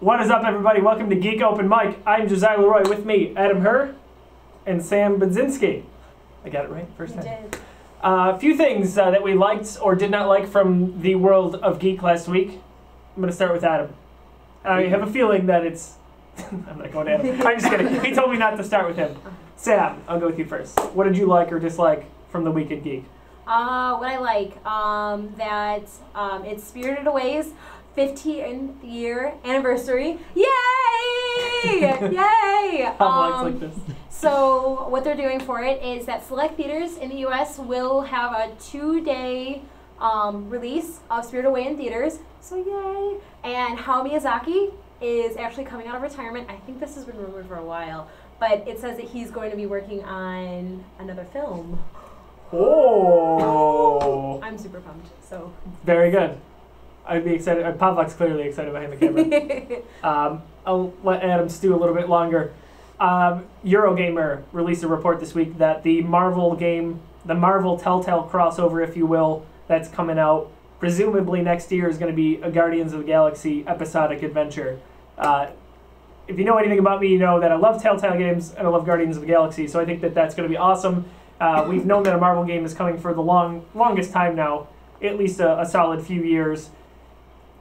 What is up, everybody? Welcome to Geek Open Mic. I'm Josiah Leroy. With me, Adam Herr and Sam Budzinski. I got it right first You time. did. Uh, a few things uh, that we liked or did not like from the world of geek last week. I'm going to start with Adam. I have a feeling that it's. I'm not going to Adam. I'm just kidding. He told me not to start with him. Sam, I'll go with you first. What did you like or dislike from the week at Geek? Uh, what I like, um, that um, it's Spirited Away's 15th year anniversary. Yay! Yay! How Um, like this? So what they're doing for it is that select theaters in the U.S. will have a two-day um, release of Spirited Away in theaters. So yay! And Hayao Miyazaki is actually coming out of retirement. I think this has been rumored for a while, but it says that he's going to be working on another film. Oh, I'm super pumped. So. very good. I'd be excited. Uh, Pavlak's clearly excited behind the camera. Um, I'll let Adam stew a little bit longer. Um, Eurogamer released a report this week that the Marvel game, the Marvel Telltale crossover, if you will, that's coming out presumably next year is going to be a Guardians of the Galaxy episodic adventure. Uh, if you know anything about me, you know that I love Telltale games and I love Guardians of the Galaxy, so I think that that's going to be awesome. Uh, we've known that a Marvel game is coming for the long, longest time now, at least a, a solid few years.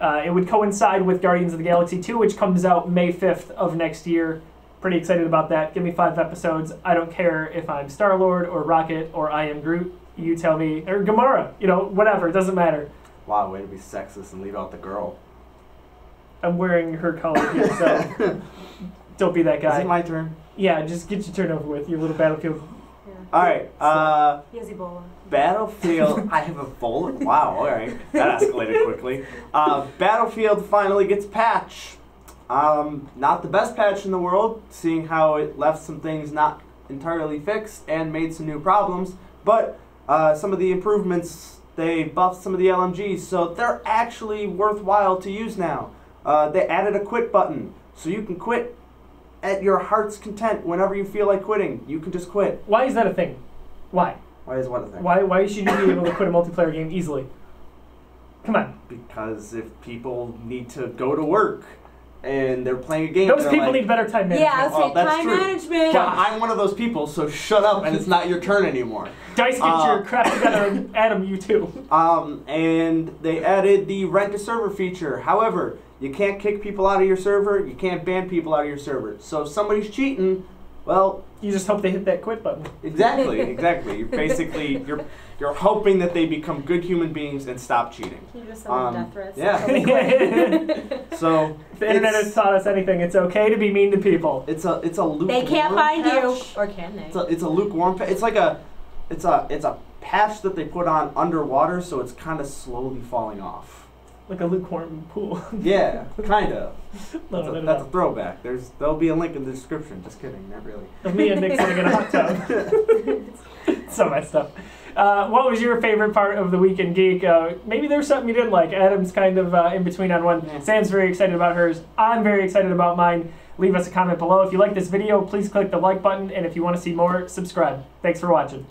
Uh, it would coincide with Guardians of the Galaxy 2, which comes out May 5th of next year. Pretty excited about that. Give me five episodes. I don't care if I'm Star Lord or Rocket or I am Groot. You tell me, or Gamora, you know, whatever. It doesn't matter. Wow, way to be sexist and leave out the girl. I'm wearing her color here, so don't be that guy. it my turn? yeah, just get your turn over with. Your little battlefield. All right. Uh, He has Ebola. Battlefield. I have a bullet. Wow. All right. That escalated quickly. Uh, Battlefield finally gets a patch. Um, not the best patch in the world, seeing how it left some things not entirely fixed and made some new problems. But uh, some of the improvements, they buffed some of the LMGs, so they're actually worthwhile to use now. Uh, they added a quit button, so you can quit at your heart's content whenever you feel like quitting. You can just quit. Why is that a thing? Why? Why is what a thing? Why? Why should you be able to quit a multiplayer game easily? Come on. Because if people need to go to work and they're playing a game, Those people like, need better time management. Yeah, I was Well, that's time true. management. Yeah, I'm one of those people, so shut up and it's not your turn anymore. Dice, get Uh, your crap together, and Adam, you too. Um, and they added the rent a server feature. However, you can't kick people out of your server, you can't ban people out of your server. So if somebody's cheating, well, You just hope they hit that quit button. exactly, exactly. You're basically you're you're hoping that they become good human beings and stop cheating. Can you just send them Um, death threats? yeah. Tell them quit. So If the internet has taught us anything, it's okay to be mean to people. It's a it's a lukewarm they can't find you. Or can they? It's a, it's a lukewarm. Pa- it's like a it's a it's a patch that they put on underwater, so it's kind of slowly falling off. Like a lukewarm pool. Yeah, kind of. no, That's, no, a, no, that's a throwback. There's there'll be a link in the description. Just kidding, not really. Of me and Nick sitting in a hot tub. so messed up. Uh, what was your favorite part of the Weekend Geek? Uh, maybe there's something you didn't like. Adam's kind of uh, in between on one. Yeah. Sam's very excited about hers. I'm very excited about mine. Leave us a comment below. If you like this video, please click the like button. And if you want to see more, subscribe. Thanks for watching.